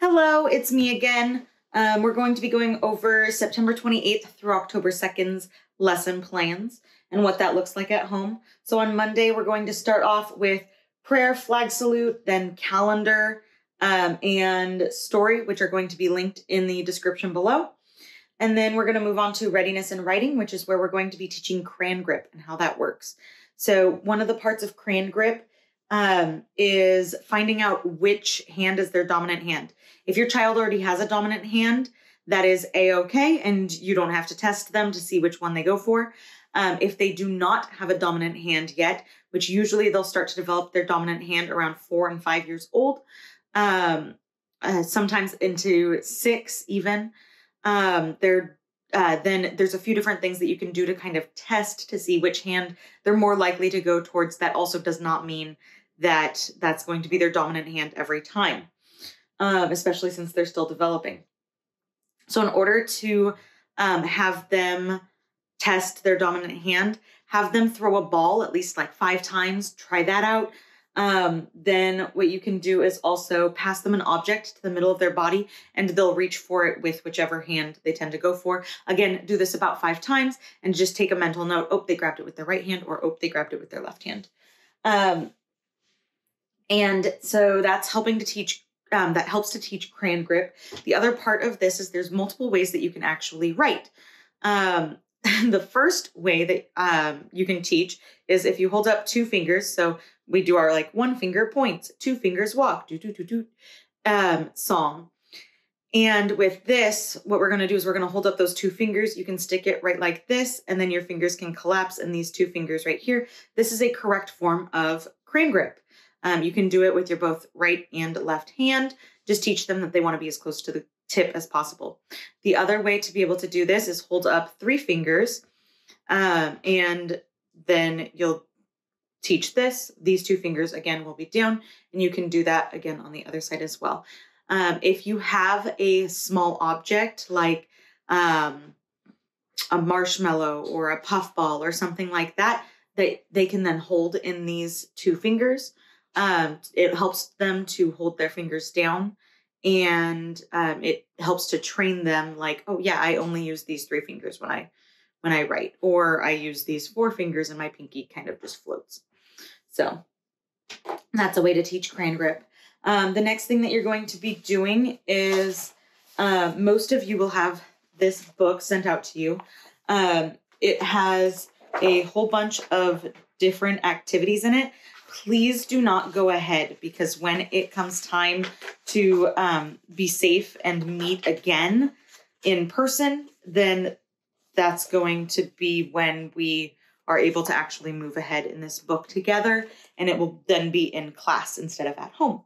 Hello, it's me again. Um, we're going to be going over September 28th through October 2nd's lesson plans and what that looks like at home. So on Monday, we're going to start off with prayer, flag salute, then calendar, um, and story, which are going to be linked in the description below. And then we're going to move on to readiness and writing, which is where we're going to be teaching crayon grip and how that works. So one of the parts of crayon grip um, is finding out which hand is their dominant hand. If your child already has a dominant hand, that is a-okay and you don't have to test them to see which one they go for. Um, if they do not have a dominant hand yet, which usually they'll start to develop their dominant hand around four and five years old, um, uh, sometimes into six even, um, they're uh, then there's a few different things that you can do to kind of test to see which hand they're more likely to go towards. That also does not mean that that's going to be their dominant hand every time, um, especially since they're still developing. So, in order to um, have them test their dominant hand, have them throw a ball at least like five times, try that out. Um, then what you can do is also pass them an object to the middle of their body and they'll reach for it with whichever hand they tend to go for. Again, do this about five times and just take a mental note. Oh, they grabbed it with their right hand or oh, they grabbed it with their left hand. Um, and so that's helping to teach um, that helps to teach crayon grip. The other part of this is there's multiple ways that you can actually write. Um, the first way that um, you can teach is if you hold up two fingers. So we do our like one finger points, two fingers walk, do do do do um, song. And with this, what we're going to do is we're going to hold up those two fingers. You can stick it right like this, and then your fingers can collapse in these two fingers right here. This is a correct form of crayon grip. Um, you can do it with your both right and left hand. Just teach them that they want to be as close to the tip as possible. The other way to be able to do this is hold up three fingers um, and then you'll teach this. These two fingers again will be down and you can do that again on the other side as well. Um, if you have a small object like um, a marshmallow or a puffball or something like that, that they can then hold in these two fingers um, it helps them to hold their fingers down and um, it helps to train them like oh yeah i only use these three fingers when i when i write or i use these four fingers and my pinky kind of just floats. So that's a way to teach crayon grip. Um, the next thing that you're going to be doing is uh, most of you will have this book sent out to you. Um, it has a whole bunch of different activities in it please do not go ahead because when it comes time to um, be safe and meet again in person, then that's going to be when we are able to actually move ahead in this book together and it will then be in class instead of at home.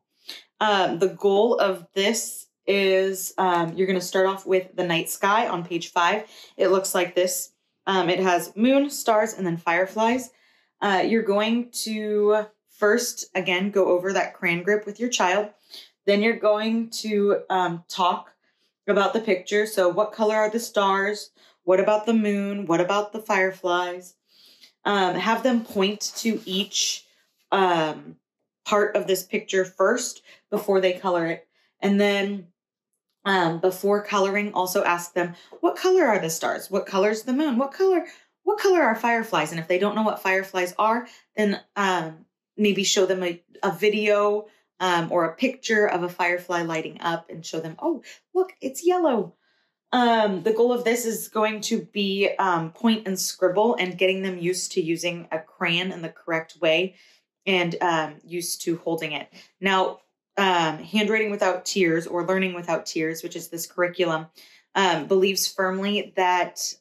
Um, the goal of this is um, you're going to start off with the night sky on page five. It looks like this. Um, it has moon, stars, and then fireflies. Uh, you're going to first, again, go over that crayon grip with your child. Then you're going to um, talk about the picture. So, what color are the stars? What about the moon? What about the fireflies? Um, have them point to each um, part of this picture first before they color it. And then um, before coloring, also ask them, what color are the stars? What color is the moon? What color? What color are fireflies? And if they don't know what fireflies are, then um, maybe show them a, a video um, or a picture of a firefly lighting up and show them, oh, look, it's yellow. Um, the goal of this is going to be um, point and scribble and getting them used to using a crayon in the correct way and um, used to holding it. Now, um, Handwriting Without Tears or Learning Without Tears, which is this curriculum, um, believes firmly that,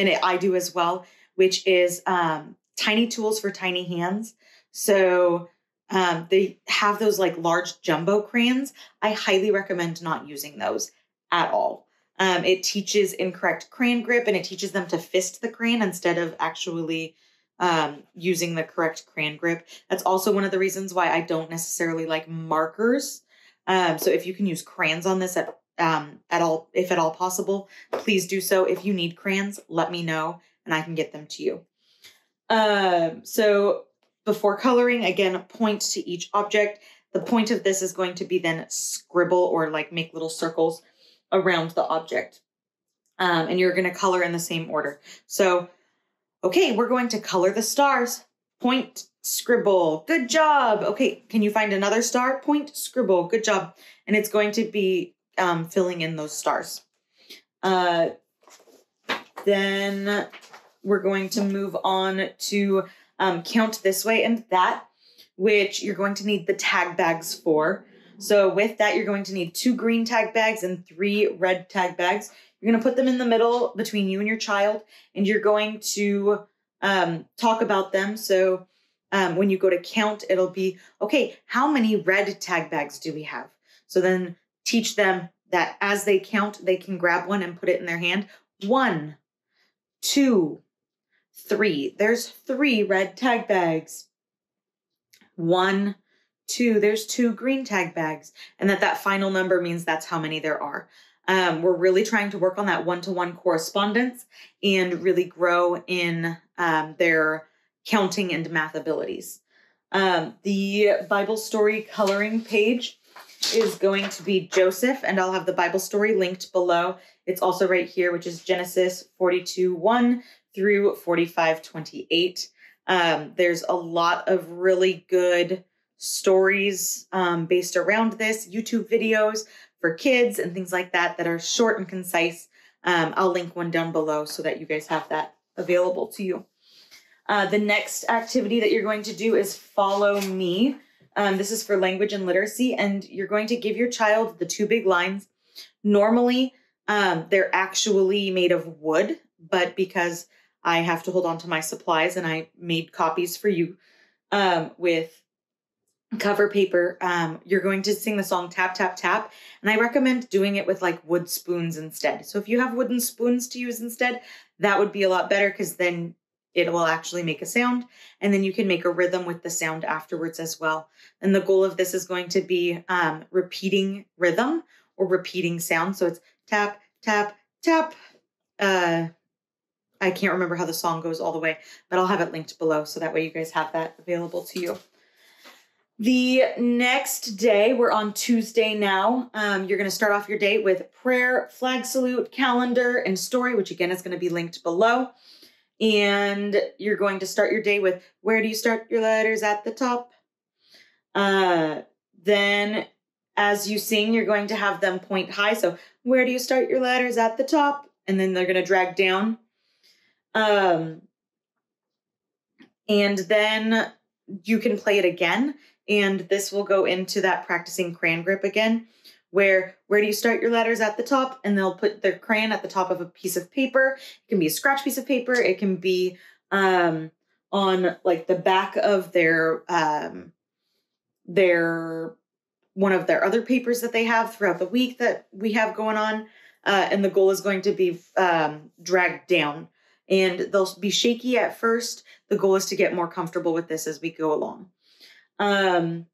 and it, I do as well, which is um, tiny tools for tiny hands. So um, they have those like large jumbo crayons. I highly recommend not using those at all. Um, it teaches incorrect crayon grip and it teaches them to fist the crayon instead of actually um, using the correct crayon grip. That's also one of the reasons why I don't necessarily like markers. Um, so if you can use crayons on this at um, at all, if at all possible, please do so. If you need crayons, let me know and I can get them to you. Um, so before coloring, again, point to each object. The point of this is going to be then scribble or like make little circles around the object. Um, and you're going to color in the same order. So, okay, we're going to color the stars. Point, scribble. Good job. Okay, can you find another star? Point, scribble. Good job. And it's going to be um, filling in those stars. Uh, then we're going to move on to um, count this way and that, which you're going to need the tag bags for. So with that, you're going to need two green tag bags and three red tag bags. You're going to put them in the middle between you and your child, and you're going to um, talk about them. So um, when you go to count, it'll be okay, how many red tag bags do we have? So then teach them that as they count, they can grab one and put it in their hand. One, two, three. There's three red tag bags. One, two. There's two green tag bags. And that that final number means that's how many there are. Um, we're really trying to work on that one to one correspondence and really grow in um, their counting and math abilities. Um, the Bible story coloring page is going to be Joseph, and I'll have the Bible story linked below. It's also right here, which is Genesis 42 1 through 45 28. Um, there's a lot of really good stories um, based around this, YouTube videos for kids and things like that that are short and concise. Um, I'll link one down below so that you guys have that available to you. Uh, the next activity that you're going to do is follow me. Um, this is for language and literacy, and you're going to give your child the two big lines. Normally, um, they're actually made of wood, but because I have to hold on to my supplies and I made copies for you um, with cover paper, um, you're going to sing the song Tap, Tap, Tap. And I recommend doing it with like wood spoons instead. So if you have wooden spoons to use instead, that would be a lot better because then it will actually make a sound and then you can make a rhythm with the sound afterwards as well and the goal of this is going to be um, repeating rhythm or repeating sound so it's tap tap tap uh, i can't remember how the song goes all the way but i'll have it linked below so that way you guys have that available to you the next day, we're on Tuesday now. Um, you're going to start off your day with prayer, flag salute, calendar, and story, which again is going to be linked below. And you're going to start your day with where do you start your letters at the top? Uh, then as you sing, you're going to have them point high. So where do you start your letters at the top? And then they're going to drag down. Um, and then you can play it again. And this will go into that practicing crayon grip again where where do you start your letters at the top? And they'll put their crayon at the top of a piece of paper. It can be a scratch piece of paper. It can be um, on like the back of their um, their one of their other papers that they have throughout the week that we have going on uh, and the goal is going to be um, dragged down. And they'll be shaky at first. The goal is to get more comfortable with this as we go along. Um,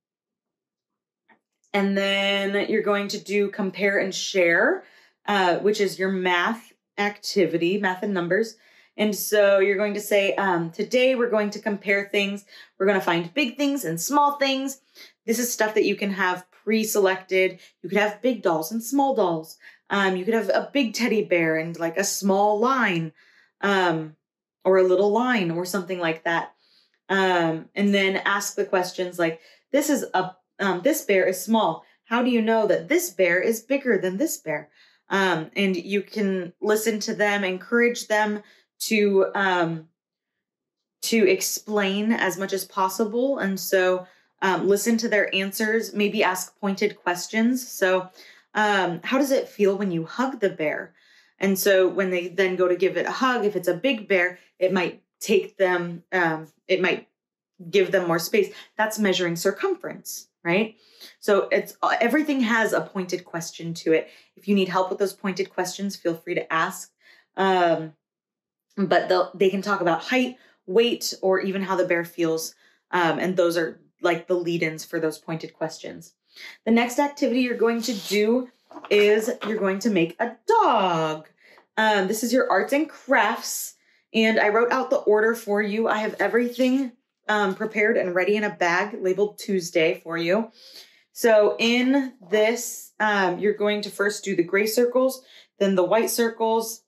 and then you're going to do compare and share, uh, which is your math activity, math and numbers. And so you're going to say, um, today we're going to compare things. We're going to find big things and small things. This is stuff that you can have pre selected. You could have big dolls and small dolls. Um, you could have a big teddy bear and like a small line um, or a little line or something like that. Um, and then ask the questions like, this is a um, this bear is small. How do you know that this bear is bigger than this bear? Um, and you can listen to them, encourage them to um, to explain as much as possible, and so um, listen to their answers. Maybe ask pointed questions. So, um, how does it feel when you hug the bear? And so when they then go to give it a hug, if it's a big bear, it might take them. Um, it might give them more space. That's measuring circumference right? So it's uh, everything has a pointed question to it. If you need help with those pointed questions, feel free to ask. Um, but they they can talk about height, weight, or even how the bear feels, um, and those are like the lead-ins for those pointed questions. The next activity you're going to do is you're going to make a dog. Um, this is your arts and crafts, and I wrote out the order for you. I have everything um, prepared and ready in a bag labeled Tuesday for you. So in this, um, you're going to first do the gray circles, then the white circles,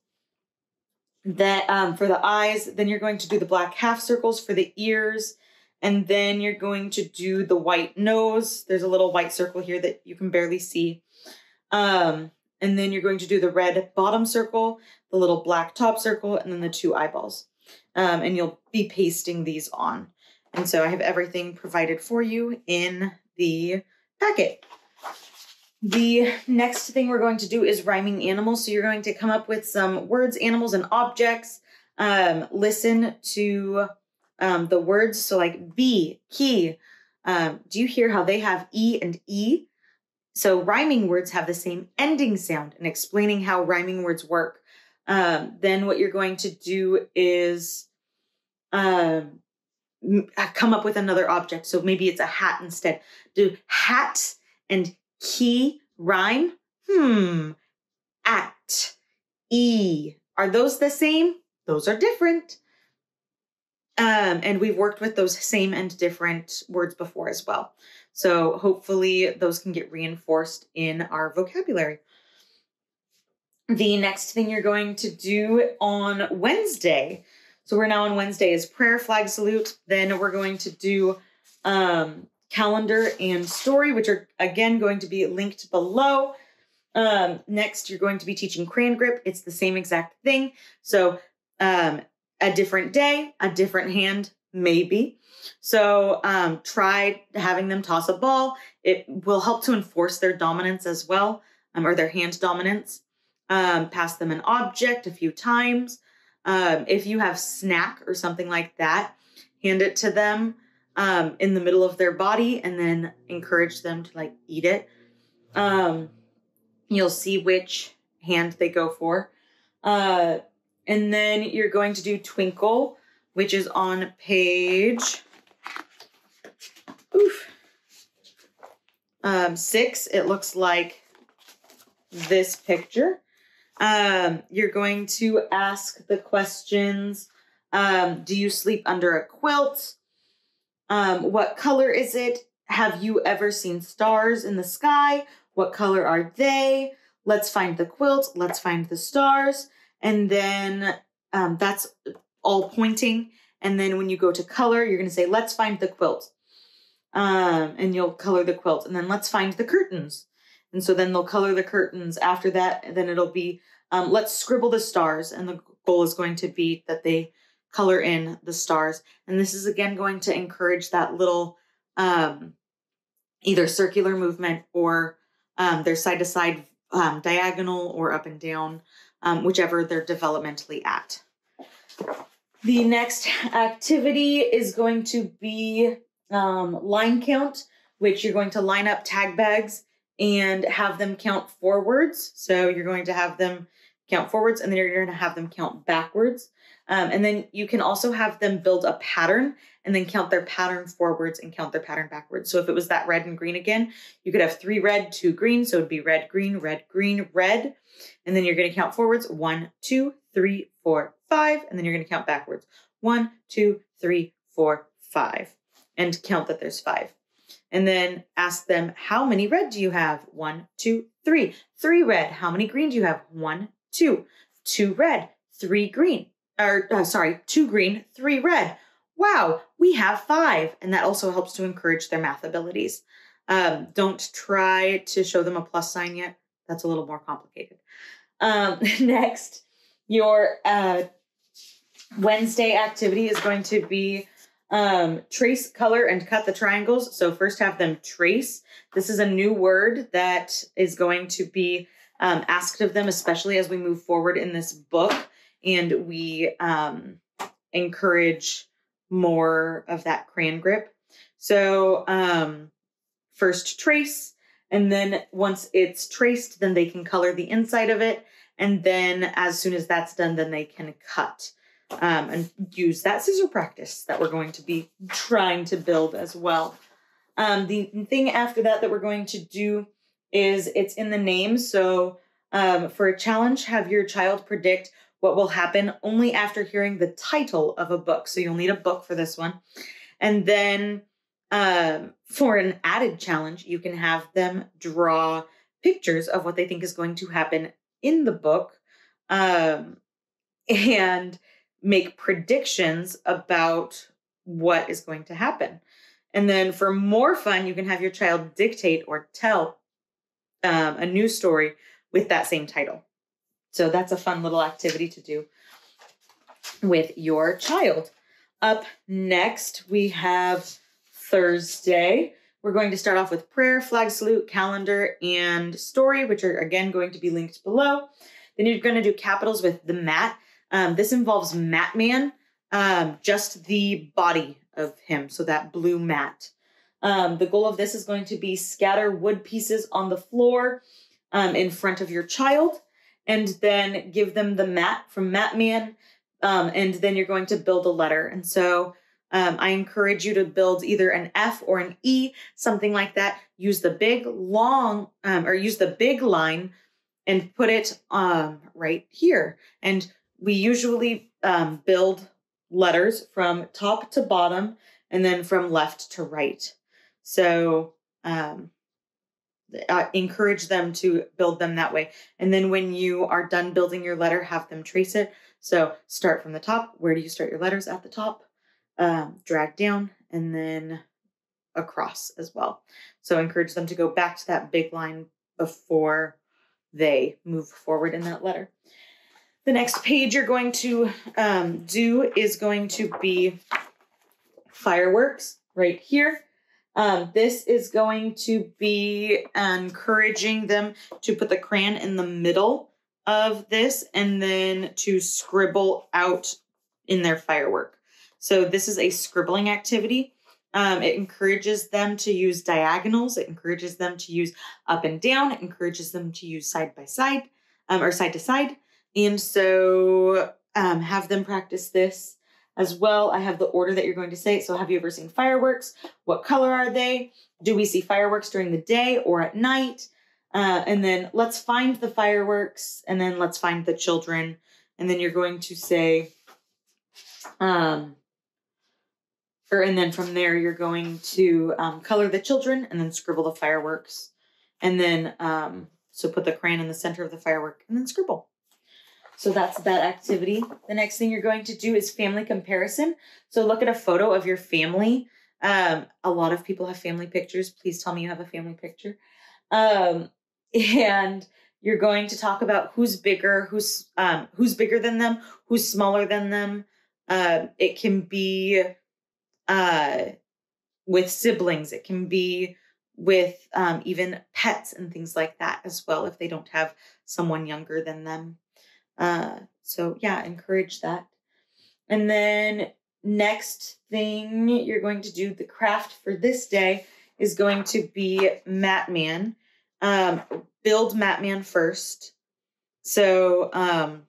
that um, for the eyes, then you're going to do the black half circles for the ears, and then you're going to do the white nose. There's a little white circle here that you can barely see. Um, and then you're going to do the red bottom circle, the little black top circle, and then the two eyeballs. Um, and you'll be pasting these on. And so I have everything provided for you in the packet. The next thing we're going to do is rhyming animals. So you're going to come up with some words, animals, and objects. Um, listen to um, the words. So like B, key. Um, do you hear how they have E and E? So rhyming words have the same ending sound and explaining how rhyming words work. Um, then what you're going to do is um, come up with another object. So maybe it's a hat instead. Do hat and key rhyme? Hmm. At, e. Are those the same? Those are different. Um, and we've worked with those same and different words before as well. So hopefully those can get reinforced in our vocabulary. The next thing you're going to do on Wednesday, so we're now on Wednesday, is prayer, flag salute. Then we're going to do um, calendar and story, which are again going to be linked below. Um, next, you're going to be teaching crayon grip. It's the same exact thing. So um, a different day, a different hand, maybe. So um, try having them toss a ball. It will help to enforce their dominance as well, um, or their hand dominance. Um, pass them an object a few times. Um, if you have snack or something like that, hand it to them um, in the middle of their body and then encourage them to like eat it. Um, you'll see which hand they go for. Uh, and then you're going to do Twinkle, which is on page oof, um, six. It looks like this picture. Um, you're going to ask the questions um, Do you sleep under a quilt? Um, what color is it? Have you ever seen stars in the sky? What color are they? Let's find the quilt. Let's find the stars. And then um, that's all pointing. And then when you go to color, you're going to say, let's find the quilt. Um, and you'll color the quilt. And then let's find the curtains. And so then they'll color the curtains. After that, then it'll be, um, let's scribble the stars. And the goal is going to be that they color in the stars. And this is again going to encourage that little um, either circular movement or um, their side to side diagonal or up and down um, whichever they're developmentally at. The next activity is going to be um, line count, which you're going to line up tag bags and have them count forwards. So you're going to have them count forwards and then you're going to have them count backwards. Um, and then you can also have them build a pattern and then count their pattern forwards and count their pattern backwards. So if it was that red and green again, you could have three red, two green. So it'd be red, green, red, green, red. And then you're going to count forwards one, two, three, four, five. And then you're going to count backwards one, two, three, four, five. And count that there's five. And then ask them, how many red do you have? One, two, three. Three red. How many green do you have? One, two. Two red, three green or uh, sorry, two green, three red. Wow, we have five. And that also helps to encourage their math abilities. Um, don't try to show them a plus sign yet. That's a little more complicated. Um, next, your uh, Wednesday activity is going to be um, trace, color, and cut the triangles. So, first have them trace. This is a new word that is going to be um, asked of them, especially as we move forward in this book and we um, encourage more of that crayon grip. So um, first trace, and then once it's traced, then they can color the inside of it. And then as soon as that's done, then they can cut um, and use that scissor practice that we're going to be trying to build as well. Um, the thing after that that we're going to do is it's in the name. So um, for a challenge, have your child predict what will happen only after hearing the title of a book. So you'll need a book for this one. And then um, for an added challenge, you can have them draw pictures of what they think is going to happen in the book um, and make predictions about what is going to happen. And then for more fun, you can have your child dictate or tell um, a news story with that same title. So that's a fun little activity to do with your child. Up next, we have Thursday. We're going to start off with prayer, flag salute, calendar, and story, which are again going to be linked below. Then you're going to do capitals with the mat. Um, this involves Mat Man, um, just the body of him, so that blue mat. Um, the goal of this is going to be scatter wood pieces on the floor um, in front of your child, and then give them the mat from Mat Man, um, and then you're going to build a letter. And so um, I encourage you to build either an F or an E, something like that. Use the big long, or use the big line and put it um, right here. And we usually um, build letters from top to bottom and then from left to right. So um, uh, encourage them to build them that way. And then when you are done building your letter, have them trace it. So start from the top. Where do you start your letters? At the top um, drag down and then across as well. So encourage them to go back to that big line before they move forward in that letter. The next page you're going to um, do is going to be fireworks right here. Um, this is going to be encouraging them to put the crayon in the middle of this and then to scribble out in their firework. So this is a scribbling activity. Um, it encourages them to use diagonals. It encourages them to use up and down. It encourages them to use side by side um, or side to side. And so um, have them practice this as well. I have the order that you're going to say. So have you ever seen fireworks? What color are they? Do we see fireworks during the day or at night? Uh, and then let's find the fireworks and then let's find the children. And then you're going to say, um, or and then from there you're going to um, color the children and then scribble the fireworks and then um, so put the crayon in the center of the firework and then scribble so that's that activity. The next thing you're going to do is family comparison. So look at a photo of your family. Um, a lot of people have family pictures. Please tell me you have a family picture. Um, and you're going to talk about who's bigger who's um, who's bigger than them who's smaller than them. Uh, it can be uh, with siblings. It can be with um, even pets and things like that as well if they don't have someone younger than them. Uh, so, yeah, encourage that. And then, next thing you're going to do, the craft for this day is going to be Mat Man. Um, build Mat Man first. So, um,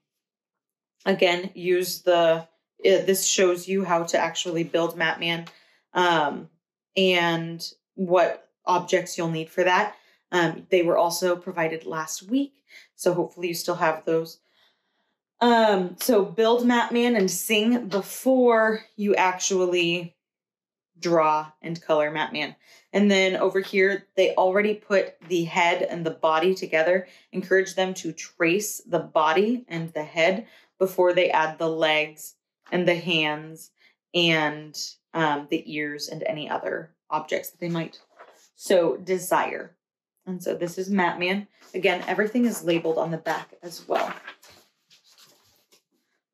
again, use the it, this shows you how to actually build Mat Man um, and what objects you'll need for that. Um, they were also provided last week, so hopefully you still have those. Um, so build Mat Man and sing before you actually draw and color Mat Man. And then over here, they already put the head and the body together. Encourage them to trace the body and the head before they add the legs and the hands and um, the ears and any other objects that they might so desire. And so this is Mat Man. Again, everything is labeled on the back as well.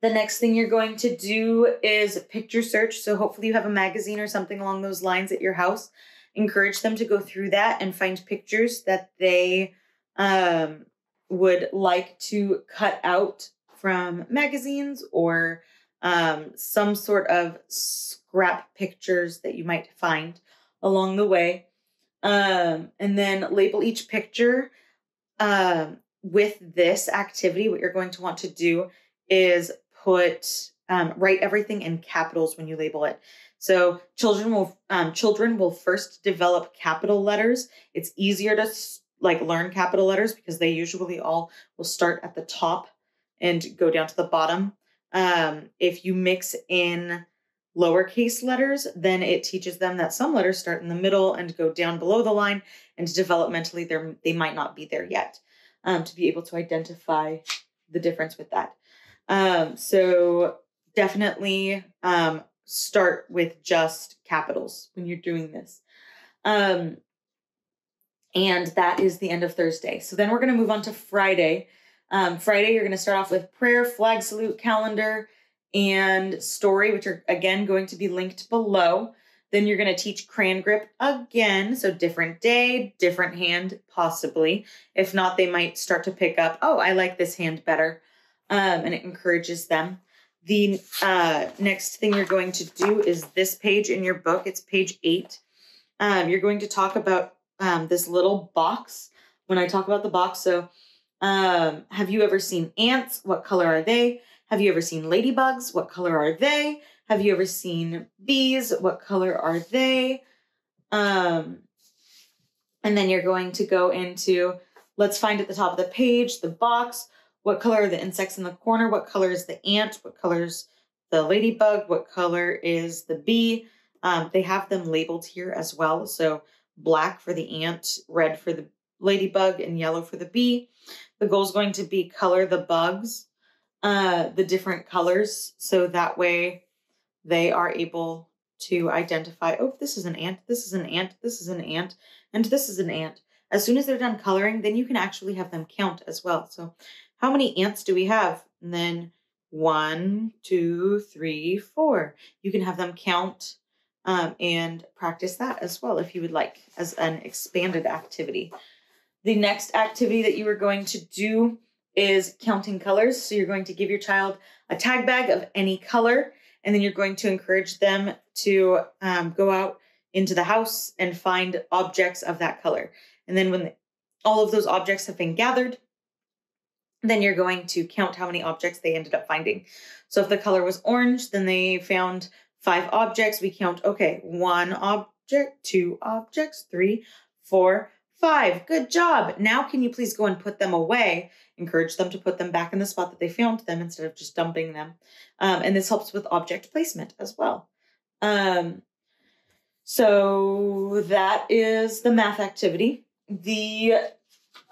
The next thing you're going to do is picture search. So hopefully you have a magazine or something along those lines at your house. Encourage them to go through that and find pictures that they um, would like to cut out from magazines or um, some sort of scrap pictures that you might find along the way. Um, and then label each picture um, with this activity. What you're going to want to do is put um, write everything in capitals when you label it. So children will um, children will first develop capital letters. It's easier to like learn capital letters because they usually all will start at the top and go down to the bottom um, if you mix in lowercase letters, then it teaches them that some letters start in the middle and go down below the line, and developmentally they they might not be there yet. Um, to be able to identify the difference with that. Um, so definitely um, start with just capitals when you're doing this. Um, and that is the end of Thursday. So then we're going to move on to Friday. Um, Friday, you're going to start off with prayer, flag salute, calendar, and story, which are again going to be linked below. Then you're going to teach crayon grip again. So different day, different hand, possibly. If not, they might start to pick up, oh, I like this hand better. Um, and it encourages them. The uh, next thing you're going to do is this page in your book. It's page eight. Um, you're going to talk about um, this little box. When I talk about the box, so um, have you ever seen ants? What color are they? Have you ever seen ladybugs? What color are they? Have you ever seen bees? What color are they? Um, and then you're going to go into let's find at the top of the page the box. What color are the insects in the corner? What color is the ant? What color's the ladybug? What color is the bee? Um, they have them labeled here as well. So black for the ant, red for the ladybug, and yellow for the bee. The goal is going to be color the bugs, uh, the different colors, so that way they are able to identify, oh, this is an ant, this is an ant, this is an ant, and this is an ant. As soon as they're done coloring, then you can actually have them count as well. So how many ants do we have? And then one, two, three, four. You can have them count um, and practice that as well if you would like as an expanded activity. The next activity that you are going to do is counting colors. So you're going to give your child a tag bag of any color, and then you're going to encourage them to um, go out into the house and find objects of that color. And then when all of those objects have been gathered, then you're going to count how many objects they ended up finding. So if the color was orange, then they found five objects. We count, okay, one object, two objects, three, four, five. Good job. Now, can you please go and put them away? Encourage them to put them back in the spot that they found them instead of just dumping them. Um, and this helps with object placement as well. Um, so that is the math activity. The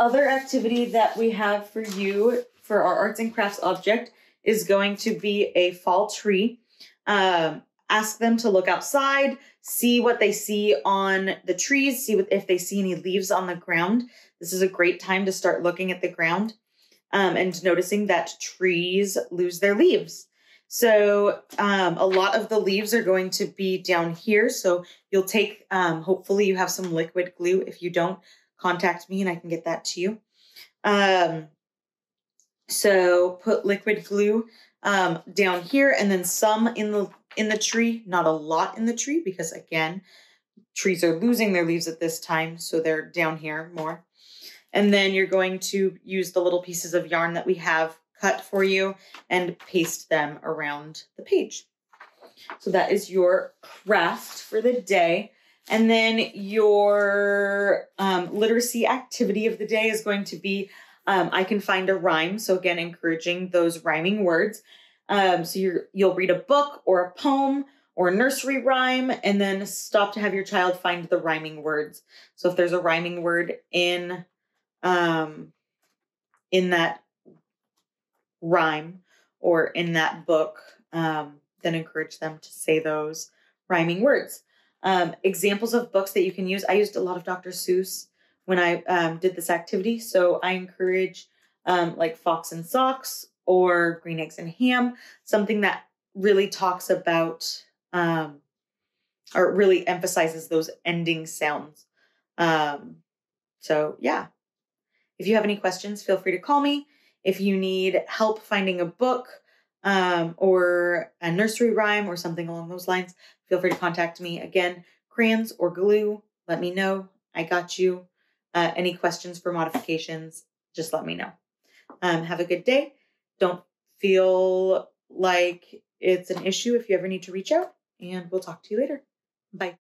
other activity that we have for you for our arts and crafts object is going to be a fall tree. Um, ask them to look outside, see what they see on the trees, see what, if they see any leaves on the ground. This is a great time to start looking at the ground um, and noticing that trees lose their leaves. So um, a lot of the leaves are going to be down here. So you'll take, um, hopefully you have some liquid glue. If you don't, contact me and I can get that to you. Um, so put liquid glue um, down here and then some in the in the tree, not a lot in the tree because again, trees are losing their leaves at this time, so they're down here more. And then you're going to use the little pieces of yarn that we have cut for you and paste them around the page. So that is your craft for the day. And then your um, literacy activity of the day is going to be um, I can find a rhyme. So again, encouraging those rhyming words. Um, so you're you'll read a book or a poem or a nursery rhyme, and then stop to have your child find the rhyming words. So if there's a rhyming word in um, in that rhyme or in that book, um, then encourage them to say those rhyming words. Um, examples of books that you can use. I used a lot of Dr. Seuss when I um, did this activity. So I encourage um, like Fox and Socks or Green Eggs and Ham, something that really talks about um, or really emphasizes those ending sounds. Um, so, yeah. If you have any questions, feel free to call me. If you need help finding a book um, or a nursery rhyme or something along those lines, feel free to contact me. Again, crayons or glue, let me know. I got you. Uh, any questions for modifications, just let me know. Um, have a good day. Don't feel like it's an issue if you ever need to reach out, and we'll talk to you later. Bye.